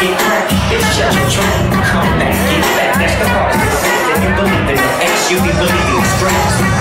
Get it's just trying to come back, get back. That's the part of you believe in. Be believing straight.